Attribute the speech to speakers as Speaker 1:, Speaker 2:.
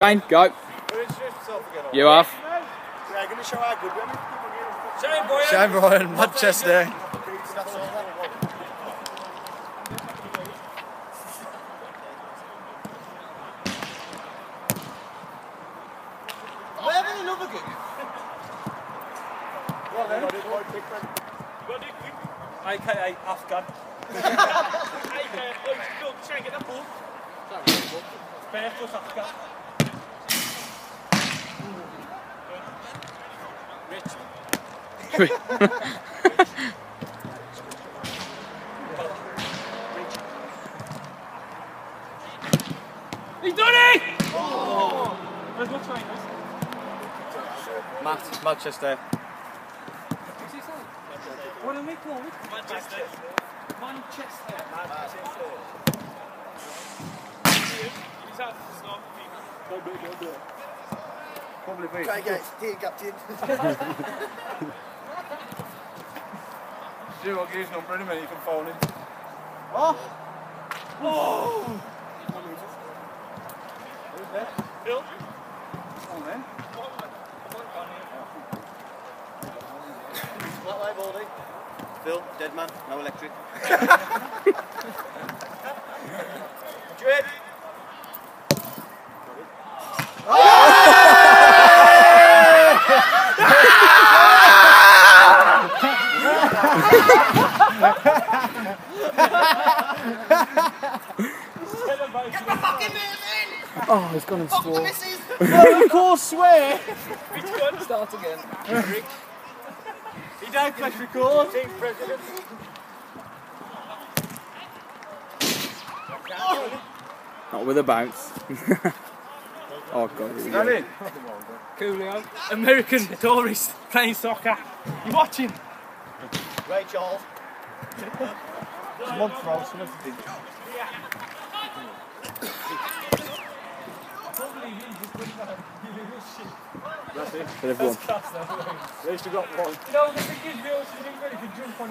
Speaker 1: Fine, go. You off.
Speaker 2: Yeah, going to show how good we are.
Speaker 3: Shane Boyan.
Speaker 2: Shane Brian, Manchester. We're having another go. Well then.
Speaker 3: AKA Afghan. AKA, oh, look, Shane, get that ball. Barefoot Afghan. He's done it! Oh! Where's my trainers?
Speaker 2: Matt, Manchester.
Speaker 3: What are they called? Manchester. Manchester. Manchester. He's out for start Don't do it, don't do it.
Speaker 2: Probably me. Try again, team captain. See what gives number in a minute, you can phone him. Oh! Oh! Who's there?
Speaker 3: Phil?
Speaker 2: On then. Flat light baldy. Phil, dead man, no electric.
Speaker 1: Oh, he's gone and swore.
Speaker 2: No, of course, swear!
Speaker 1: Start again.
Speaker 2: He don't press record. Team president.
Speaker 1: Not with a bounce. oh god, here we
Speaker 2: Got in.
Speaker 3: Coolio. American tourist playing soccer. You watching?
Speaker 2: Ray Charles. One throw, some of the That's it.
Speaker 1: For everyone.
Speaker 2: At least you got one.
Speaker 3: You know, the thing is, we also didn't really jump on